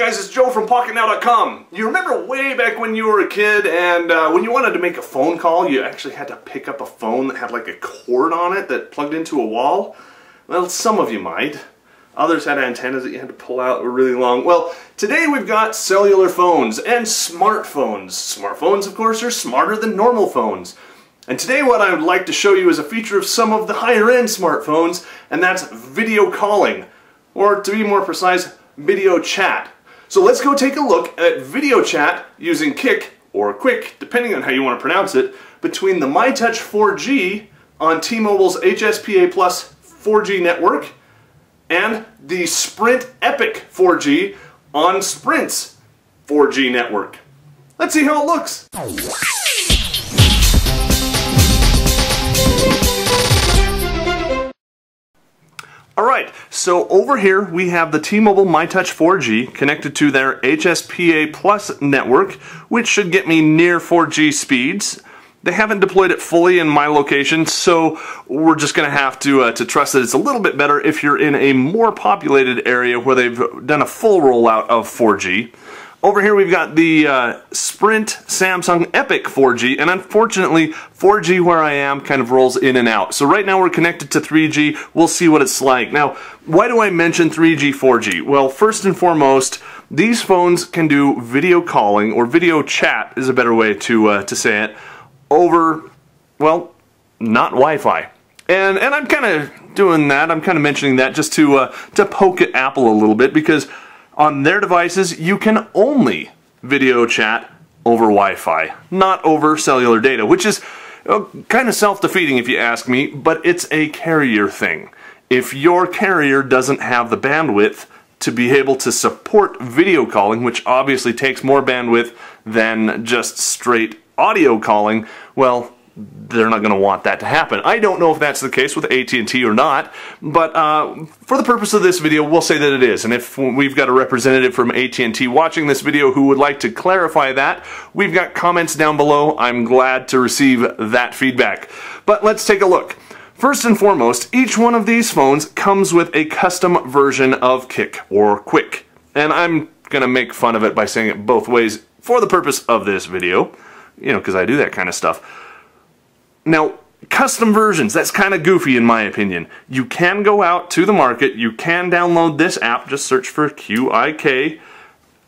guys, it's Joe from PocketNow.com. You remember way back when you were a kid and uh, when you wanted to make a phone call, you actually had to pick up a phone that had like a cord on it that plugged into a wall? Well, some of you might. Others had antennas that you had to pull out really long. Well, today we've got cellular phones and smartphones. Smartphones, of course, are smarter than normal phones. And today what I would like to show you is a feature of some of the higher end smartphones, and that's video calling. Or to be more precise, video chat. So let's go take a look at video chat using Qik, or Quick, depending on how you want to pronounce it, between the MyTouch 4G on T-Mobile's HSPA Plus 4G network and the Sprint Epic 4G on Sprint's 4G network. Let's see how it looks. Alright, so over here we have the T-Mobile MyTouch 4G connected to their HSPA Plus network, which should get me near 4G speeds. They haven't deployed it fully in my location, so we're just going to have to uh, to trust that it's a little bit better if you're in a more populated area where they've done a full rollout of 4G. Over here we've got the uh, Sprint Samsung Epic 4G, and unfortunately 4G where I am kind of rolls in and out. So right now we're connected to 3G, we'll see what it's like. Now, why do I mention 3G, 4G? Well, first and foremost, these phones can do video calling, or video chat is a better way to, uh, to say it, over, well, not Wi-Fi. And, and I'm kind of doing that, I'm kind of mentioning that just to, uh, to poke at Apple a little bit, because on their devices, you can only video chat over Wi-Fi, not over cellular data, which is uh, kind of self-defeating if you ask me, but it's a carrier thing. If your carrier doesn't have the bandwidth to be able to support video calling, which obviously takes more bandwidth than just straight audio calling, well, they're not going to want that to happen. I don't know if that's the case with AT&T or not, but uh, for the purpose of this video, we'll say that it is. And if we've got a representative from AT&T watching this video who would like to clarify that, we've got comments down below. I'm glad to receive that feedback. But let's take a look. First and foremost, each one of these phones comes with a custom version of Qik or Quick. And I'm going to make fun of it by saying it both ways for the purpose of this video, you know, because I do that kind of stuff. Now, custom versions, that's kind of goofy in my opinion. You can go out to the market, you can download this app, just search for QIK,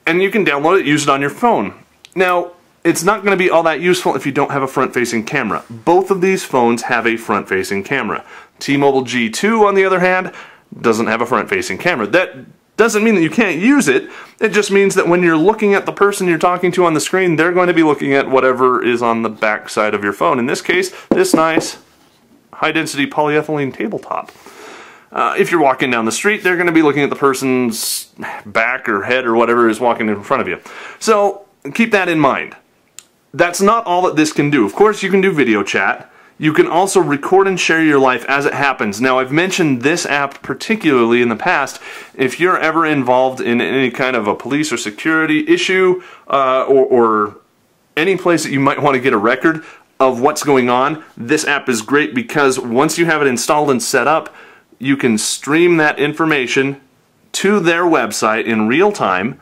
and you can download it, use it on your phone. Now, it's not going to be all that useful if you don't have a front-facing camera. Both of these phones have a front-facing camera. T-Mobile G2, on the other hand, doesn't have a front-facing camera. That doesn't mean that you can't use it. It just means that when you're looking at the person you're talking to on the screen, they're going to be looking at whatever is on the back side of your phone. In this case, this nice high-density polyethylene tabletop. Uh, if you're walking down the street, they're going to be looking at the person's back or head or whatever is walking in front of you. So keep that in mind. That's not all that this can do. Of course, you can do video chat. You can also record and share your life as it happens. Now, I've mentioned this app particularly in the past. If you're ever involved in any kind of a police or security issue uh, or, or any place that you might want to get a record of what's going on, this app is great because once you have it installed and set up, you can stream that information to their website in real time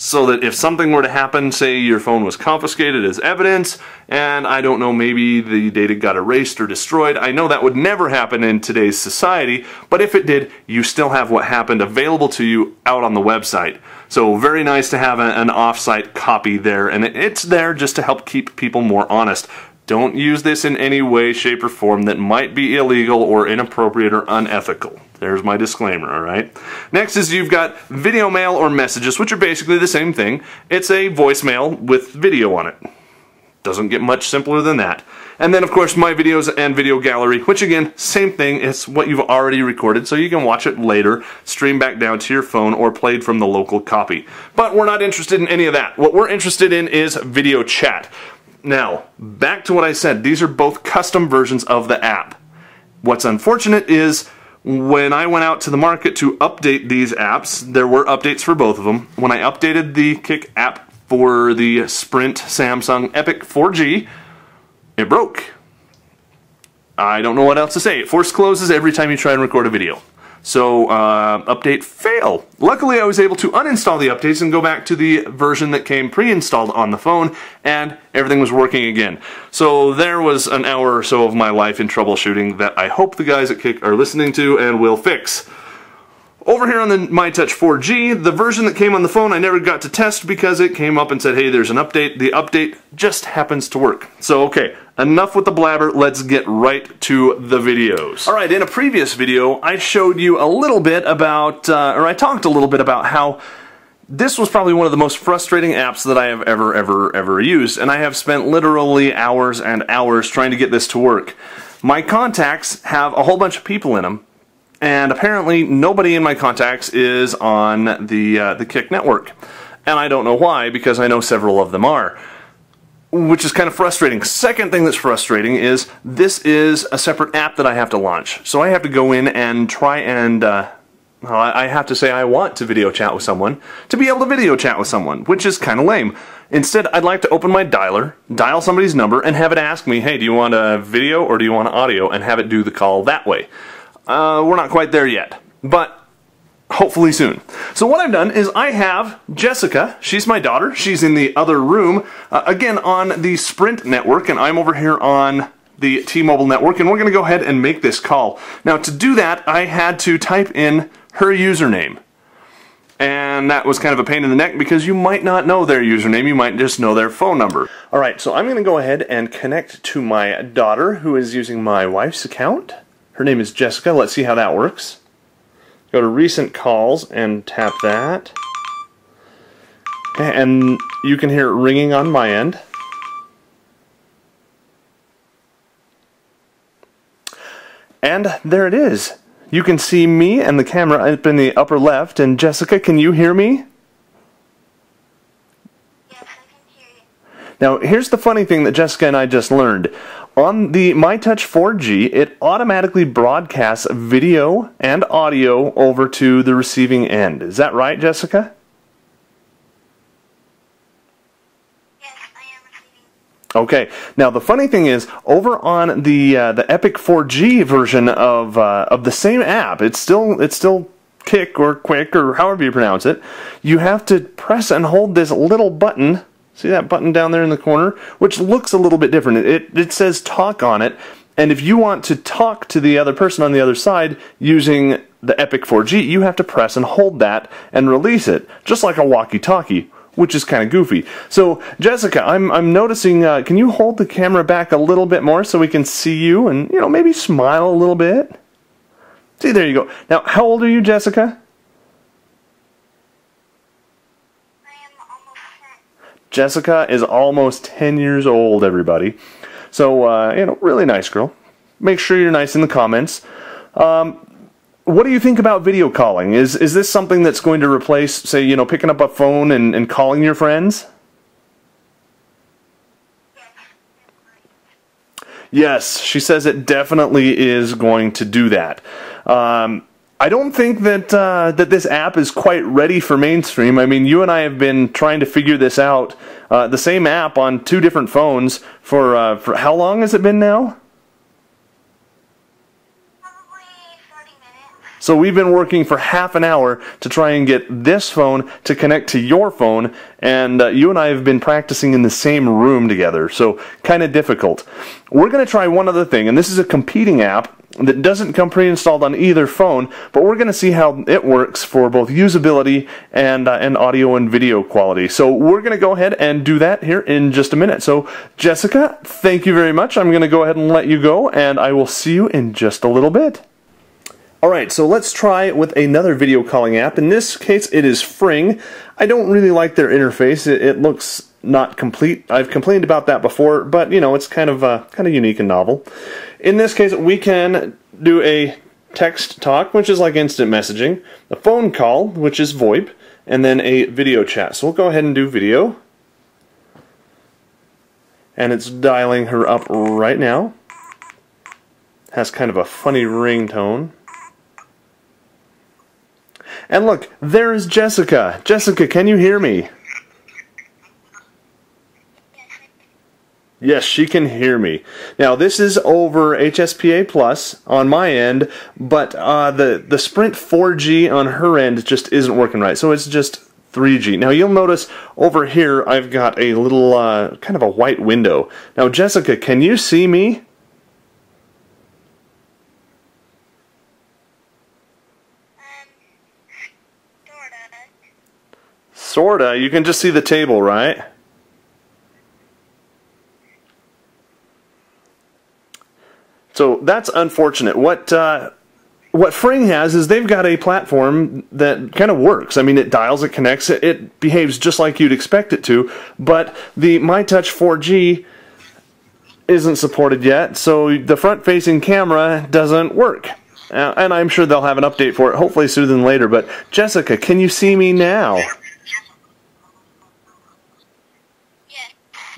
so that if something were to happen, say your phone was confiscated as evidence, and I don't know, maybe the data got erased or destroyed. I know that would never happen in today's society, but if it did, you still have what happened available to you out on the website. So very nice to have an off-site copy there, and it's there just to help keep people more honest. Don't use this in any way, shape, or form that might be illegal or inappropriate or unethical. There's my disclaimer, alright? Next is you've got video mail or messages, which are basically the same thing. It's a voicemail with video on it. Doesn't get much simpler than that. And then, of course, my videos and video gallery, which again, same thing. It's what you've already recorded, so you can watch it later, stream back down to your phone, or played from the local copy. But we're not interested in any of that. What we're interested in is video chat. Now, back to what I said. These are both custom versions of the app. What's unfortunate is when I went out to the market to update these apps, there were updates for both of them. When I updated the Qik app for the Sprint Samsung Epic 4G, it broke. I don't know what else to say. It force closes every time you try and record a video. So, uh, update fail. Luckily, I was able to uninstall the updates and go back to the version that came pre-installed on the phone, and everything was working again. So there was an hour or so of my life in troubleshooting that I hope the guys at Qik are listening to and will fix. Over here on the MyTouch 4G, the version that came on the phone I never got to test because it came up and said, hey, there's an update. The update just happens to work. So, okay, enough with the blabber, let's get right to the videos. Alright, in a previous video, I showed you a little bit about, uh, or I talked a little bit about how this was probably one of the most frustrating apps that I have ever, ever, ever used, and I have spent literally hours and hours trying to get this to work. My contacts have a whole bunch of people in them, and apparently nobody in my contacts is on the uh, the Qik network, and I don't know why because I know several of them are, which is kind of frustrating. Second thing that's frustrating is this is a separate app that I have to launch, so I have to go in and try and. Uh, I have to say I want to video chat with someone to be able to video chat with someone, which is kind of lame. Instead, I'd like to open my dialer, dial somebody's number, and have it ask me, hey, do you want a video or do you want audio, and have it do the call that way. Uh, we're not quite there yet, but hopefully soon. So what I've done is I have Jessica, she's my daughter, she's in the other room, uh, again on the Sprint network, and I'm over here on the T-Mobile network, and we're going to go ahead and make this call. Now to do that, I had to type in her username. And that was kind of a pain in the neck because you might not know their username, you might just know their phone number. Alright, so I'm going to go ahead and connect to my daughter who is using my wife's account. Her name is Jessica. Let's see how that works. Go to recent calls and tap that. And you can hear it ringing on my end. And there it is. You can see me and the camera up in the upper left. And Jessica, can you hear me? Yes, I can hear you. Now, here's the funny thing that Jessica and I just learned. On the MyTouch 4G, it automatically broadcasts video and audio over to the receiving end. Is that right, Jessica? Yes, I am receiving. Okay. Now the funny thing is, over on the uh, the Epic 4G version of uh, of the same app, it's still it's still Qik or Quick or however you pronounce it. You have to press and hold this little button See that button down there in the corner? Which looks a little bit different. It, it says talk on it. And if you want to talk to the other person on the other side using the Epic 4G, you have to press and hold that and release it, just like a walkie-talkie, which is kind of goofy. So, Jessica, I'm I'm noticing. Uh, can you hold the camera back a little bit more so we can see you and you know maybe smile a little bit? See, there you go. Now, how old are you, Jessica? I am almost set. Jessica is almost 10 years old, everybody. So, uh, you know, really nice girl. Make sure you're nice in the comments. Um, what do you think about video calling? Is is this something that's going to replace, say, you know, picking up a phone and, and calling your friends? Yes, she says it definitely is going to do that. Um, I don't think that uh, that this app is quite ready for mainstream. I mean, you and I have been trying to figure this out. Uh, the same app on two different phones for uh, for how long has it been now? Probably 30 minutes. So we've been working for half an hour to try and get this phone to connect to your phone, and uh, you and I have been practicing in the same room together, so kind of difficult. We're going to try one other thing, and this is a competing app that doesn't come pre-installed on either phone, but we're going to see how it works for both usability and uh, and audio and video quality. So we're going to go ahead and do that here in just a minute. So Jessica, thank you very much. I'm going to go ahead and let you go, and I will see you in just a little bit. Alright, so let's try with another video calling app. In this case, it is Fring. I don't really like their interface. It, it looks not complete. I've complained about that before, but you know, it's kind of uh, kind of unique and novel. In this case, we can do a text talk, which is like instant messaging, a phone call, which is VoIP, and then a video chat. So we'll go ahead and do video. And it's dialing her up right now. Has kind of a funny ringtone. And look, there is Jessica. Jessica, can you hear me? Yes, she can hear me. Now this is over HSPA Plus on my end, but uh, the the Sprint 4G on her end just isn't working right. So it's just 3G. Now you'll notice over here I've got a little uh, kind of a white window. Now Jessica, can you see me? Sorta. You can just see the table, right? So that's unfortunate. What uh, what Fring has is they've got a platform that kind of works. I mean, it dials, it connects, it, it behaves just like you'd expect it to. But the MyTouch 4G isn't supported yet, so the front-facing camera doesn't work. Uh, and I'm sure they'll have an update for it, hopefully sooner than later. But Jessica, can you see me now?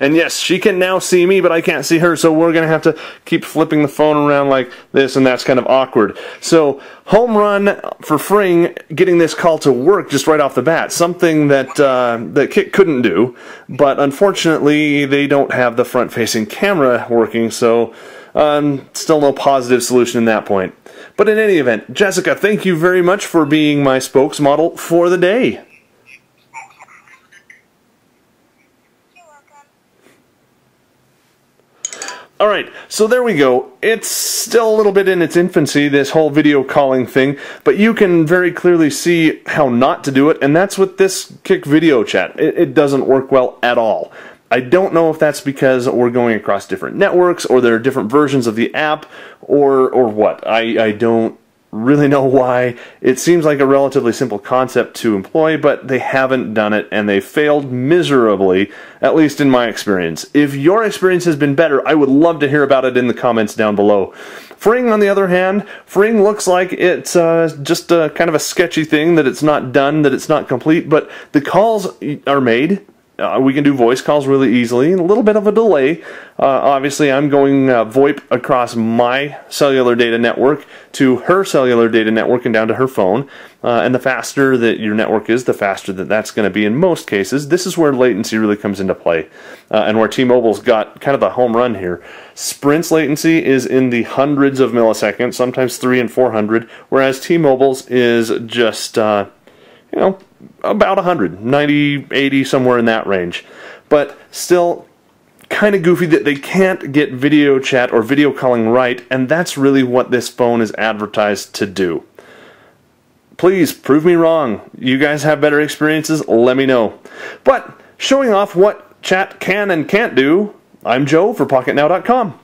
And yes, she can now see me, but I can't see her, so we're going to have to keep flipping the phone around like this, and that's kind of awkward. So, home run for Fring getting this call to work just right off the bat. Something that, uh, that Qik couldn't do, but unfortunately, they don't have the front facing camera working, so um, still no positive solution in that point. But in any event, Jessica, thank you very much for being my spokesmodel for the day. You're welcome. Alright, so there we go. It's still a little bit in its infancy, this whole video calling thing, but you can very clearly see how not to do it, and that's with this Qik Video Chat. It, it doesn't work well at all. I don't know if that's because we're going across different networks, or there are different versions of the app, or or what. I, I don't really know why. It seems like a relatively simple concept to employ, but they haven't done it and they failed miserably, at least in my experience. If your experience has been better, I would love to hear about it in the comments down below. Fring, on the other hand, Fring looks like it's uh, just a kind of a sketchy thing that it's not done, that it's not complete, but the calls are made. Uh, we can do voice calls really easily, and a little bit of a delay. Uh, obviously, I'm going uh, VoIP across my cellular data network to her cellular data network and down to her phone. Uh, and the faster that your network is, the faster that that's going to be in most cases. This is where latency really comes into play, uh, and where T-Mobile's got kind of the home run here. Sprint's latency is in the hundreds of milliseconds, sometimes three and four hundred, whereas T-Mobile's is just uh, you know, about 100, 90, 80, somewhere in that range. But still kind of goofy that they can't get video chat or video calling right, and that's really what this phone is advertised to do. Please prove me wrong. You guys have better experiences, let me know. But showing off what chat can and can't do, I'm Joe for PocketNow.com.